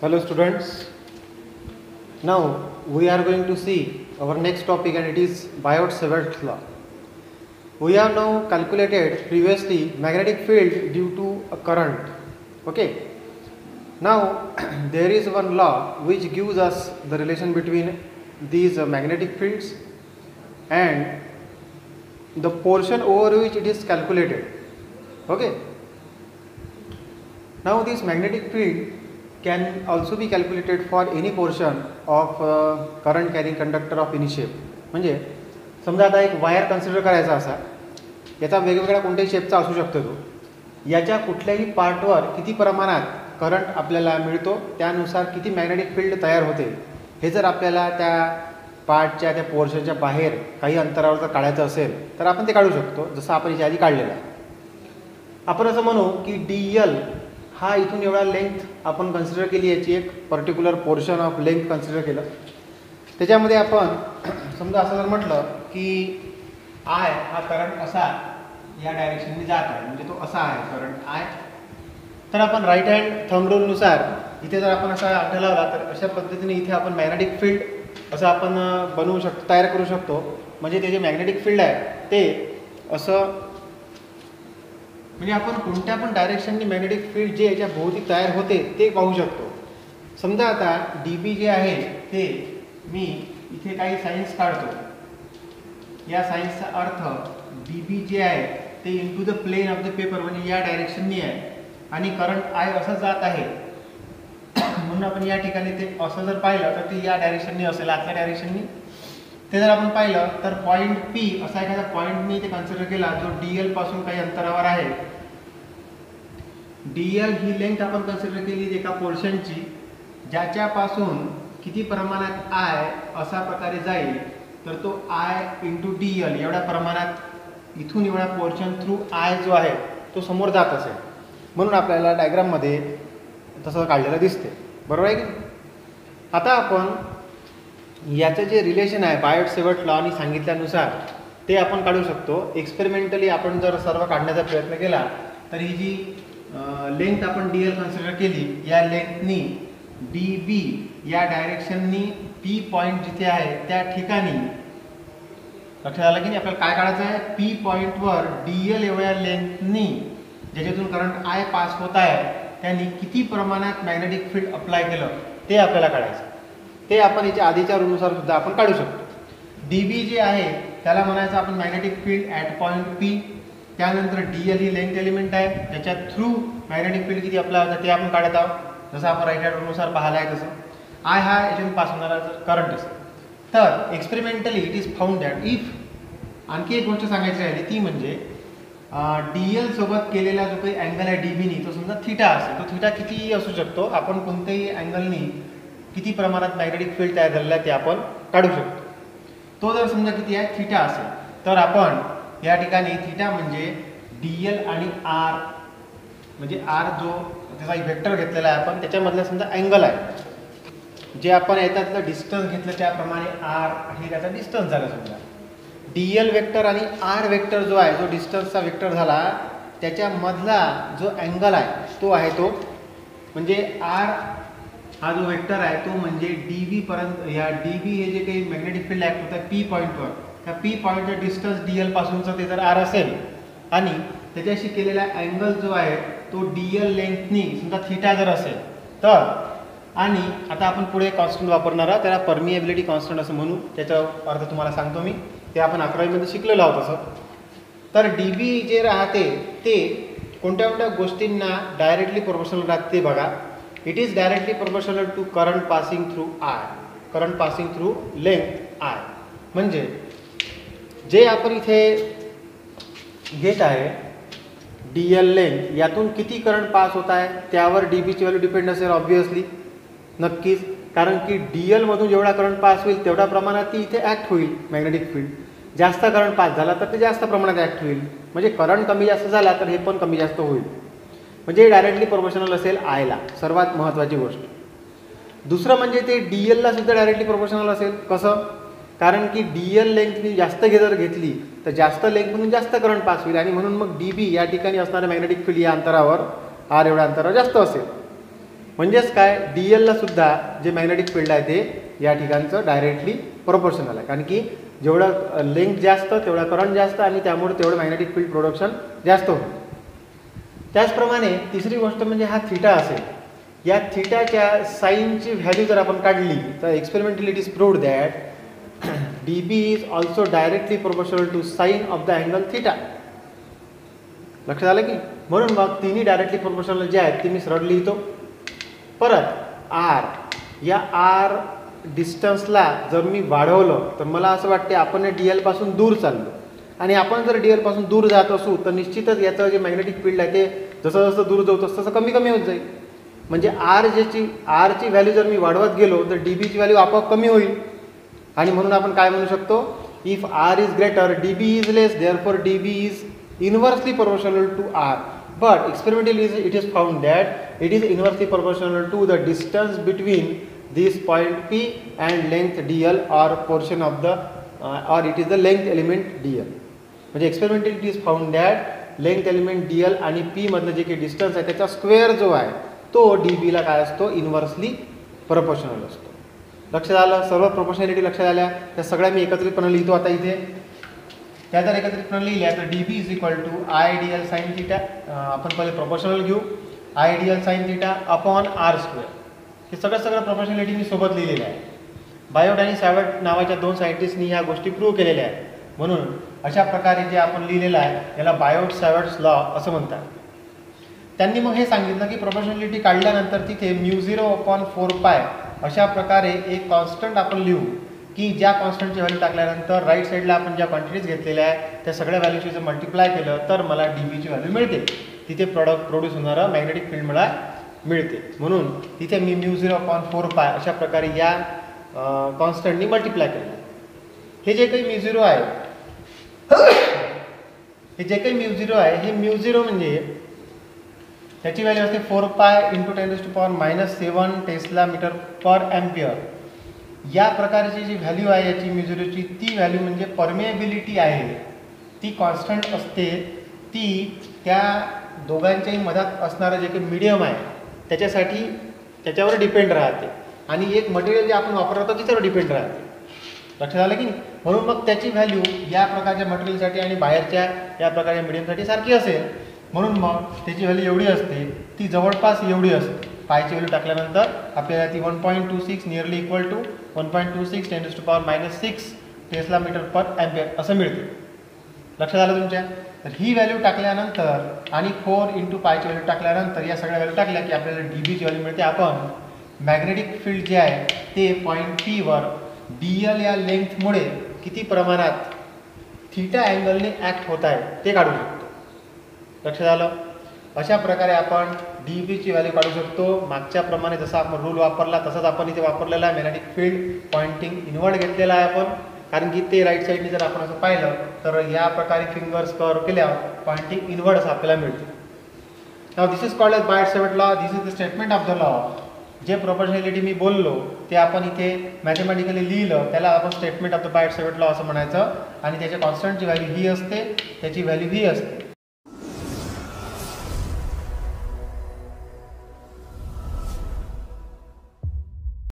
Hello students. Now we are going to see our next topic and it is Biot-Savart's law We have now calculated previously magnetic field due to a current. Okay. Now there is one law which gives us the relation between these uh, magnetic fields and the portion over which it is calculated. Okay. Now this magnetic field can also be calculated for any portion of uh, current carrying conductor of any shape म्हणजे समजा आता एक wire consider करायचा असा याचा वेगवेगळ्या कोणत्याही शेपचा असू शकतो तो. याच्या कुठल्याही पार्टवर किती प्रमाणात करंट आपल्याला मिळतो त्यानुसार किती मॅग्नेटिक फील्ड तयार होते हे जर आपल्याला त्या पार्टच्या त्या पोर्शनच्या बाहेर काही अंतरावर जर काढायचं असेल तर आपण ते काढू शकतो जसं आपण याच्या आधी काढलेलं आहे. आपण असं म्हणू की डी एल हा इथून एवढा लेंथ आपण कन्सिडर केली याची एक particular portion of length consider केलं. त्याच्यामध्ये आपण समजा असं जर म्हटलं की आय हा करंट असा या डायरेक्शनने जात आहे. म्हणजे तो असा आहे करंट आय. तर आपण राईट हँड थंब रूलनुसार इथे जर आपण असा अंगठा लावला तर अशा पद्धतीने इथे आपण मॅग्नेटिक फील्ड असं आपण बनवू शकतो तयार करू शकतो. म्हणजे ते जे मॅग्नेटिक फील्ड आहे ते असं म्हणजे आपण कोणत्या पण डायरेक्शननी मॅग्नेटिक फील्ड जे याच्या भोवती तयार होते ते पाहू शकतो. समजा आता डी बी जे आहे ते मी इथे काही सायन्स काढतो. या साईन्सचा अर्थ डी बी जे आहे ते in to the plane of the paper म्हणजे या डायरेक्शननी आहे. आणि करंट आय असं जात आहे. म्हणून आपण या ठिकाणी ते असं जर पाहिलं तर ते या डायरेक्शननी असेल आतल्या डायरेक्शननी ते जर आपण पाहिलं तर पॉईंट पी असा एखादा पॉईंट मी इथे कन्सिडर केला जो डी एलपासून काही अंतरावर आहे. डी एल ही लेंथ आपण कन्सिडर केली एका पोर्शनची ज्याच्यापासून किती प्रमाणात आय असा प्रकारे जाईल तर तो आय इंटू डी एल एवढ्या प्रमाणात इथून एवढा पोर्शन थ्रू आय जो आहे तो समोर जात असेल. म्हणून आपल्याला डायग्राममध्ये तसं काढलेलं दिसते बरोबर आहे की आता आपण याचं जे रिलेशन आहे बायोट सेवट लॉनी सांगितल्यानुसार ते आपण काढू शकतो. एक्सपेरिमेंटली आपण जर सर्व काढण्याचा प्रयत्न केला तर ही जी लेंथ आपण डी एल कन्सिडर केली या लेंथनी डी बी या डायरेक्शननी पी पॉईंट जिथे आहे त्या ठिकाणी. लक्षात आलं की नाही? आपल्याला काय काढायचं आहे? पी पॉईंटवर डी एल एवढ्या लेंथनी ज्याच्यातून करंट आय पास होत आहे त्यांनी किती प्रमाणात मॅग्नेटिक फील्ड अप्लाय केलं ते आपल्याला काढायचं ते आपण याच्या आधीच्या रूनुसार सुद्धा आपण काढू शकतो. डी बी जे आहे त्याला म्हणायचं आपण magnetic field at point P त्यानंतर डी एल ही लेंथ एलिमेंट आहे त्याच्या थ्रू मॅग्नेटिक फील्ड किती अप्लाय होतं ते आपण काढत आहोत. जसं आपण राईट हँड रूलनुसार पाहिलं आहे तसं. आय हा याच्यातून पास होणारा जर करंट असेल तर experimentally it is found that if आणखी एक गोष्ट सांगायची राहिली ती म्हणजे डी एल सोबत केलेला जो काही अँगल आहे डी बीनी तो समजा थिटा असेल तो थिटा किती असू शकतो? आपण कोणत्याही अँगलनी किती प्रमाणात मॅग्नेटिक फील्ड तयार झालेलं आहे ते आपण काढू शकतो. तो जर समजा किती आहे? थिटा असेल. तर आपण या ठिकाणी थिटा म्हणजे डी एल आणि आर म्हणजे आर जो त्याचा एक वेक्टर घेतलेला आहे आपण त्याच्यामधला समजा अँगल आहे. जे आपण याच्यातलं डिस्टन्स घेतलं त्याप्रमाणे आर हे त्याचा डिस्टन्स झाला समजा. डी एल वेक्टर आणि आर वेक्टर जो आहे जो डिस्टन्सचा वेक्टर झाला त्याच्यामधला जो अँगल आहे तो आहे तो म्हणजे आर हा जो वेक्टर आहे तो म्हणजे डी बी पर्यंत या डी बी हे जे काही मॅग्नेटिक फील्ड ॲक्ट होतं पी पॉईंटवर त्या पी पॉईंटचा डिस्टन्स डी एलपासूनचं ते जर आर असेल आणि त्याच्याशी केलेला अँगल जो आहे तो डी एल लेंथनी समजा थिटा जर असेल तर आणि आता आपण पुढे कॉन्स्टंट वापरणार आहोत. त्याला परमिएबिलिटी कॉन्स्टंट असं म्हणू. त्याचा अर्थ तुम्हाला सांगतो मी. ते आपण अकरावीमध्ये शिकलेलो आहोत असं. तर डी बी जे राहते ते कोणत्या कोणत्या गोष्टींना डायरेक्टली प्रोपोर्शनल राहते बघा. It is directly proportional to current passing through I current passing through length I म्हणजे जे आपण इथे घेत आहे डी एल लेंथ यातून किती करंट पास होत आहे त्यावर डी बीची व्हॅल्यू डिपेंड असेल ऑब्वियसली नक्कीच. कारण की डी एलमधून जेवढा करंट पास होईल तेवढ्या प्रमाणात ती इथे ॲक्ट होईल मॅग्नेटिक फील्ड जास्त करंट पास झाला तर ते जास्त प्रमाणात ॲक्ट होईल. म्हणजे करंट कमी जास्त झाला तर हे पण कमी जास्त होईल. म्हणजे डायरेक्टली प्रोपोर्शनल असेल आयला सर्वात महत्त्वाची गोष्ट. दुसरं म्हणजे ते डी एलला सुद्धा डायरेक्टली प्रोपोर्शनल असेल. कसं? कारण की डी एल लेंथनी जास्त घे जर घेतली तर जास्त लेंथमधून जास्त करंट पास होईल. आणि म्हणून मग डी बी या ठिकाणी असणारं मॅग्नेटिक फील्ड या अंतरावर आर एवढ्या अंतरावर जास्त असेल. म्हणजेच काय? डी एलला सुद्धा जे मॅग्नेटिक फील्ड आहे ते या ठिकाणचं डायरेक्टली प्रोपोर्शनल आहे. कारण की जेवढं लेंथ जास्त तेवढा करंट जास्त आणि त्यामुळे तेवढं मॅग्नेटिक फील्ड प्रोडक्शन जास्त होतं. त्याचप्रमाणे तिसरी गोष्ट म्हणजे हा थिटा असेल. या थिटाच्या साईनची व्हॅल्यू जर आपण काढली तर experimentally it is proved that D B is also directly proportional to sine of the angle theta लक्षात आलं की? म्हणून मग तिन्ही डायरेक्टली प्रोपोर्शनल जे आहेत ते मी सरळ लिहितो. परत आर या आर डिस्टन्सला जर मी वाढवलं तर मला असं वाटते आपण डी एलपासून दूर चाललो. आणि आपण जर डी एलपासून दूर जात असू तर निश्चितच याचं जे मॅग्नेटिक फील्ड आहे ते जसं जसं दूर जाऊ तसं तसं कमी कमी होत जाईल. म्हणजे आर ज्याची आरची व्हॅल्यू जर मी वाढवत गेलो तर डी बीची व्हॅल्यू आपोआप कमी होईल. आणि म्हणून आपण काय म्हणू शकतो? If R is greater D B is less therefore D B is inversely proportional to R but experimentally it is found that it is inversely proportional to the distance between this point P and length dl or portion of the uh, or it is the length element dl म्हणजे experimentally it is found that length element D L आणि P मधलं जे काही distance आहे त्याचा square जो आहे तो डी बीला काय असतो इन्व्हर्सली प्रपोशनल असतो लक्षात आलं सर्व प्रोपोर्शनॅलिटी लक्षात आल्या त्या सगळ्या मी एकत्रितपणे लिहितो आता इथे त्या जर एकत्रितपणे लिहिल्या तर D B is equal to I D L sine theta आपण पहिले प्रोपोर्शनल घेऊ. I D L sine theta upon R square हे सगळं सगळं प्रोफेशनॅलिटी मी सोबत लिहिलेलं आहे. बायोट आणि सॅवट नावाच्या दोन सायंटिस्टनी ह्या गोष्टी प्रूव्ह केलेल्या आहेत. म्हणून अशा प्रकारे जे आपण लिहिलेलं आहे याला बायोट सॅवट्स लॉ असं म्हणतात. त्यांनी मग हे सांगितलं की प्रोफेशनॅलिटी काढल्यानंतर तिथे mu zero upon four pi अशा प्रकारे एक कॉन्स्टंट आपण लिहू. की ज्या कॉन्स्टंटची व्हॅल्यू टाकल्यानंतर राईट साईडला आपण ज्या क्वांटिटीज घेतलेल्या आहे त्या सगळ्या व्हॅल्यूची जर मल्टिप्लाय केलं तर मला डी बीची व्हॅल्यू मिळते. तिथे प्रॉडक्ट प्रोड्यूस होणारं मॅग्नेटिक फील्ड मला मिळते. म्हणून तिथे मी mu zero upon four pi अशा प्रकारे या कॉन्स्टंटनी मल्टिप्लाय केलं. हे जे काही म्यू झिरो आहे हे जे काही म्यू झिरो आहे हे म्यू झिरो म्हणजे त्याची व्हॅल्यू असते four pi into ten to power minus seven tesla metre per ampere या प्रकारची जी व्हॅल्यू आहे याची म्युझिरोची ती व्हॅल्यू म्हणजे परमेबिलिटी आहे. ती कॉन्स्टंट असते. ती त्या दोघांच्याही मधात असणारं जे काही मिडियम आहे त्याच्यासाठी त्याच्यावर डिपेंड राहते. आणि एक मटेरियल जे आपण वापरतो त्याच्यावर डिपेंड राहते. लक्षात आलं की नाही? म्हणून मग त्याची व्हॅल्यू या प्रकारच्या मटेरियलसाठी आणि बाहेरच्या या प्रकारच्या मिडियमसाठी सारखी असेल. म्हणून मग त्याची व्हॅल्यू एवढी असते ती जवळपास एवढी असते. पायची व्हॅल्यू टाकल्यानंतर आपल्याला ती one point two six nearly equal to one point two six ten to power minus six tesla metre per ampere असं मिळते. लक्षात आलं तुमच्या? तर ही व्हॅल्यू टाकल्यानंतर आणि फोर इंटू पायची व्हॅल्यू टाकल्यानंतर या सगळ्या व्हॅल्यू टाकल्या की आपल्याला डी बीची व्हॅल्यू मिळते. आपण मॅग्नेटिक फील्ड जे आहे ते पॉईंट टीवर डी एल या लेंथमुळे किती प्रमाणात थिटा अँगलने ॲक्ट होत आहे ते काढू शकतो. लक्षात आलं? अशा प्रकारे आपण डी पीची व्हॅल्यू काढू शकतो. मागच्याप्रमाणे जसा आपण रूल वापरला तसंच आपण इथे वापरलेला आहे. मॅग्नेटिक फील्ड पॉइंटिंग इनवर्ड घेतलेला आहे आपण. कारण की ते राईट साईडने जर आपण असं पाहिलं तर या प्रकारे फिंगर्स कवर केल्यावर पॉइंटिंग इनवर्ड असं आपल्याला मिळते. नाव this is called as Biot Savart law this is the statement of the law जे प्रोपोर्शनॅलिटी मी बोललो ते आपण इथे मॅथमॅटिकली लिहिलं त्याला आपण statement of the Biot Savart law असं म्हणायचं. आणि त्याच्या कॉन्स्टंटची व्हॅल्यू ही असते त्याची व्हॅल्यू ही असते.